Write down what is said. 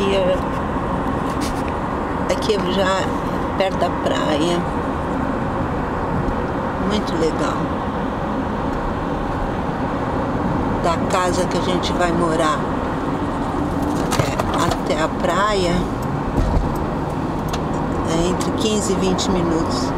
aqui é, aqui já perto da praia. Muito legal. Da casa que a gente vai morar até, até a praia é entre 15 e 20 minutos.